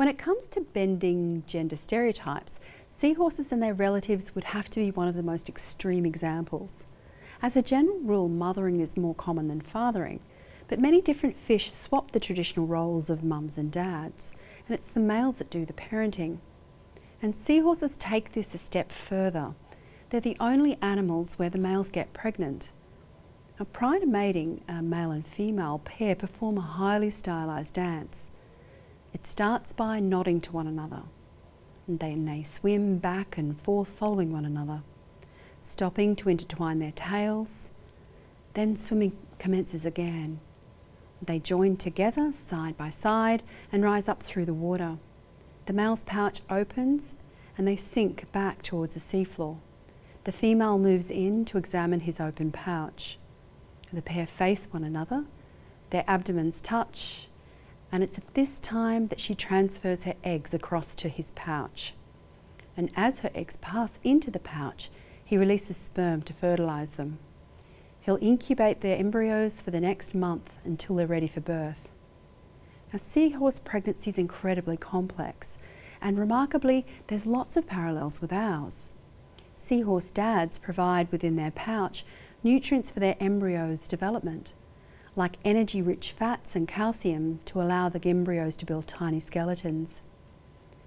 When it comes to bending gender stereotypes, seahorses and their relatives would have to be one of the most extreme examples. As a general rule, mothering is more common than fathering, but many different fish swap the traditional roles of mums and dads, and it's the males that do the parenting. And seahorses take this a step further. They're the only animals where the males get pregnant. Now, prior to mating, a male and female pair perform a highly stylised dance. It starts by nodding to one another, and then they swim back and forth following one another stopping to intertwine their tails. Then swimming commences again. They join together side by side and rise up through the water. The male's pouch opens and they sink back towards the seafloor. The female moves in to examine his open pouch. The pair face one another, their abdomens touch, and it's at this time that she transfers her eggs across to his pouch. And as her eggs pass into the pouch, he releases sperm to fertilise them. He'll incubate their embryos for the next month until they're ready for birth. Now, seahorse pregnancy is incredibly complex, and remarkably, there's lots of parallels with ours. Seahorse dads provide within their pouch nutrients for their embryo's development, like energy rich fats and calcium to allow the embryos to build tiny skeletons.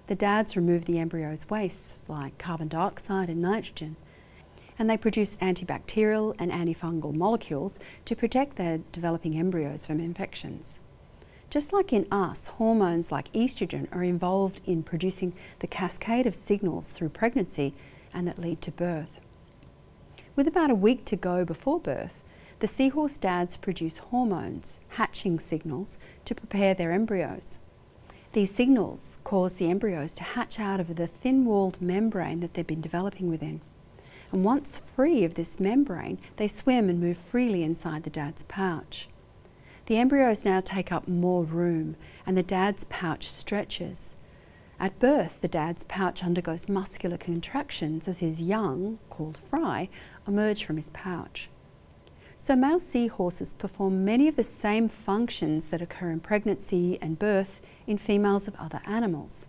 The dads remove the embryo's waste, like carbon dioxide and nitrogen, and they produce antibacterial and antifungal molecules to protect their developing embryos from infections. Just like in us, hormones like estrogen are involved in producing the cascade of signals through pregnancy and that lead to birth. With about a week to go before birth, the seahorse dads produce hormones, hatching signals, to prepare their embryos. These signals cause the embryos to hatch out of the thin-walled membrane that they've been developing within. And once free of this membrane, they swim and move freely inside the dad's pouch. The embryos now take up more room and the dad's pouch stretches. At birth, the dad's pouch undergoes muscular contractions as his young, called fry, emerge from his pouch. So male seahorses perform many of the same functions that occur in pregnancy and birth in females of other animals.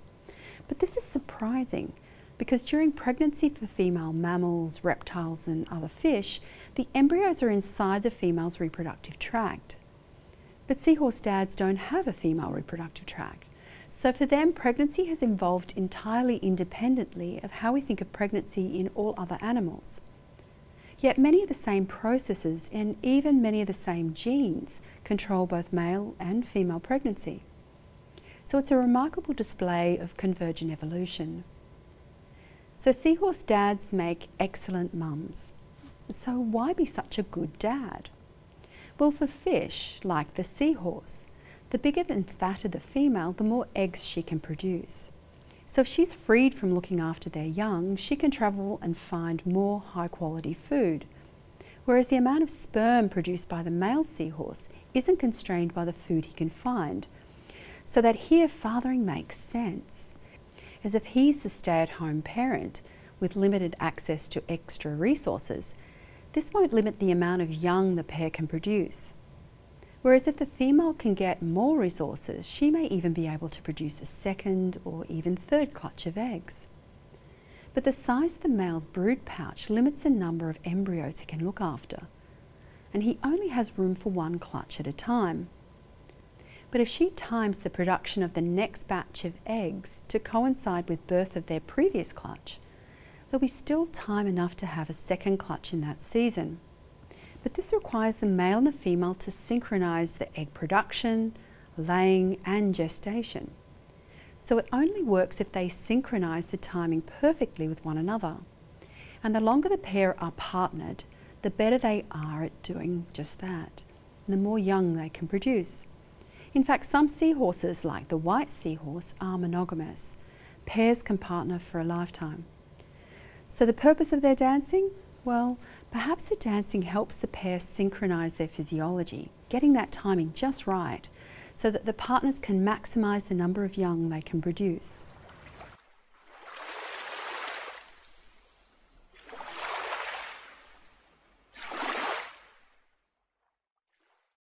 But this is surprising because during pregnancy for female mammals, reptiles and other fish, the embryos are inside the female's reproductive tract. But seahorse dads don't have a female reproductive tract. So for them, pregnancy has evolved entirely independently of how we think of pregnancy in all other animals. Yet many of the same processes and even many of the same genes control both male and female pregnancy. So it's a remarkable display of convergent evolution. So seahorse dads make excellent mums. So why be such a good dad? Well, for fish, like the seahorse, the bigger and fatter the female, the more eggs she can produce. So if she's freed from looking after their young, she can travel and find more high quality food. Whereas the amount of sperm produced by the male seahorse isn't constrained by the food he can find. So that here fathering makes sense as if he's the stay at home parent with limited access to extra resources, this won't limit the amount of young the pair can produce. Whereas if the female can get more resources, she may even be able to produce a second or even third clutch of eggs. But the size of the male's brood pouch limits the number of embryos he can look after, and he only has room for one clutch at a time. But if she times the production of the next batch of eggs to coincide with birth of their previous clutch, there'll be still time enough to have a second clutch in that season. But this requires the male and the female to synchronise the egg production, laying and gestation. So it only works if they synchronise the timing perfectly with one another. And the longer the pair are partnered, the better they are at doing just that, and the more young they can produce. In fact, some seahorses, like the white seahorse, are monogamous. Pairs can partner for a lifetime. So the purpose of their dancing? Well, perhaps the dancing helps the pair synchronize their physiology, getting that timing just right, so that the partners can maximize the number of young they can produce.